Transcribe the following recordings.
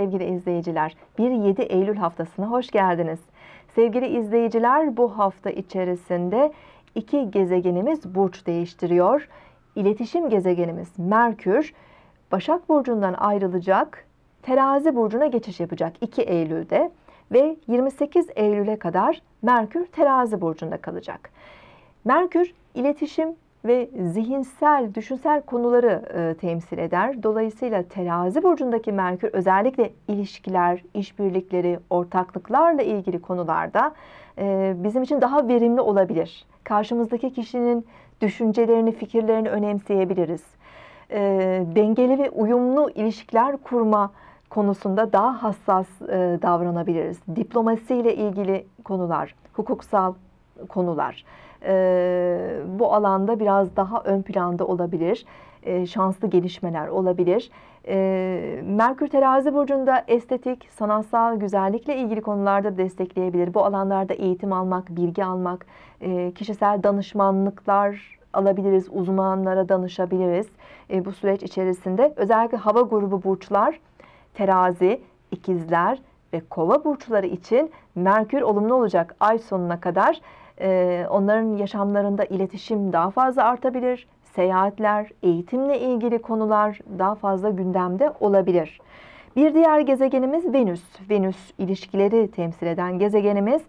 Sevgili izleyiciler, 1-7 Eylül haftasına hoş geldiniz. Sevgili izleyiciler, bu hafta içerisinde iki gezegenimiz burç değiştiriyor. İletişim gezegenimiz Merkür, Başak Burcu'ndan ayrılacak, Terazi Burcu'na geçiş yapacak 2 Eylül'de ve 28 Eylül'e kadar Merkür Terazi Burcu'nda kalacak. Merkür, iletişim ve zihinsel, düşünsel konuları e, temsil eder. Dolayısıyla terazi burcundaki Merkür özellikle ilişkiler, işbirlikleri, ortaklıklarla ilgili konularda e, bizim için daha verimli olabilir. Karşımızdaki kişinin düşüncelerini, fikirlerini önemseyebiliriz. E, dengeli ve uyumlu ilişkiler kurma konusunda daha hassas e, davranabiliriz. Diplomasiyle ilgili konular, hukuksal konular e, bu alanda biraz daha ön planda olabilir. E, şanslı gelişmeler olabilir. E, Merkür terazi burcunda estetik, sanatsal güzellikle ilgili konularda destekleyebilir. Bu alanlarda eğitim almak, bilgi almak, e, kişisel danışmanlıklar alabiliriz, uzmanlara danışabiliriz e, bu süreç içerisinde. Özellikle hava grubu burçlar, terazi, ikizler ve kova burçları için Merkür olumlu olacak ay sonuna kadar. Ee, onların yaşamlarında iletişim daha fazla artabilir. Seyahatler, eğitimle ilgili konular daha fazla gündemde olabilir. Bir diğer gezegenimiz Venüs. Venüs ilişkileri temsil eden gezegenimiz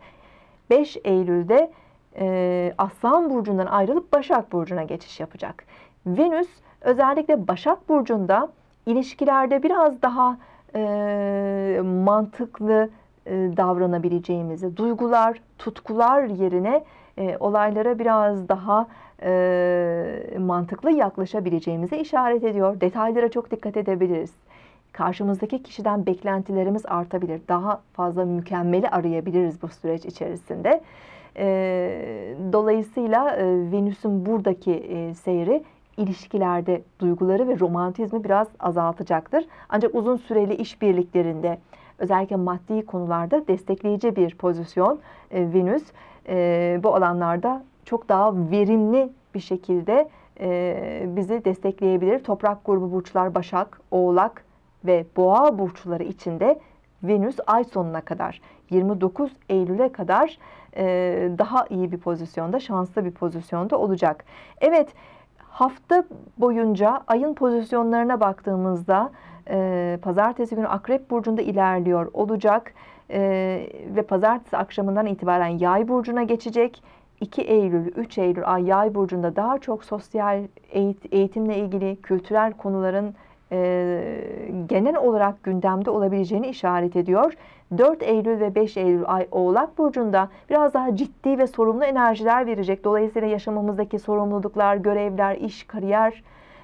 5 Eylül'de e, Aslan Burcu'ndan ayrılıp Başak Burcu'na geçiş yapacak. Venüs özellikle Başak Burcu'nda ilişkilerde biraz daha e, mantıklı, e, davranabileceğimizi, duygular, tutkular yerine e, olaylara biraz daha e, mantıklı yaklaşabileceğimizi işaret ediyor. Detaylara çok dikkat edebiliriz. Karşımızdaki kişiden beklentilerimiz artabilir. Daha fazla mükemmeli arayabiliriz bu süreç içerisinde. Dolayısıyla Venüs'ün buradaki seyri ilişkilerde duyguları ve romantizmi biraz azaltacaktır. Ancak uzun süreli işbirliklerinde özellikle maddi konularda destekleyici bir pozisyon e, Venüs. E, bu alanlarda çok daha verimli bir şekilde e, bizi destekleyebilir. Toprak grubu burçlar Başak, Oğlak ve Boğa burçları içinde Venüs ay sonuna kadar 29 Eylül'e kadar e, daha iyi bir pozisyonda, şanslı bir pozisyonda olacak. Evet, hafta boyunca ayın pozisyonlarına baktığımızda e, pazartesi günü Akrep Burcu'nda ilerliyor olacak e, ve pazartesi akşamından itibaren Yay Burcu'na geçecek. 2 Eylül, 3 Eylül ay Yay Burcu'nda daha çok sosyal eğitimle ilgili kültürel konuların e, genel olarak gündemde olabileceğini işaret ediyor. 4 Eylül ve 5 Eylül ay Oğlak Burcu'nda biraz daha ciddi ve sorumlu enerjiler verecek. Dolayısıyla yaşamımızdaki sorumluluklar, görevler, iş, kariyer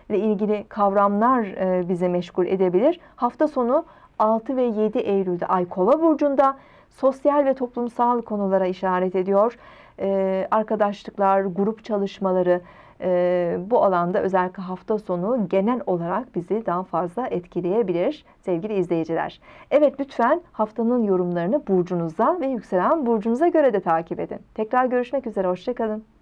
ile ilgili kavramlar e, bize meşgul edebilir. Hafta sonu 6 ve 7 Eylül'de Ay Kova burcunda sosyal ve toplumsal konulara işaret ediyor. E, arkadaşlıklar, grup çalışmaları e, bu alanda özellikle hafta sonu genel olarak bizi daha fazla etkileyebilir sevgili izleyiciler. Evet lütfen haftanın yorumlarını burcunuza ve yükselen burcunuza göre de takip edin. Tekrar görüşmek üzere, hoşçakalın.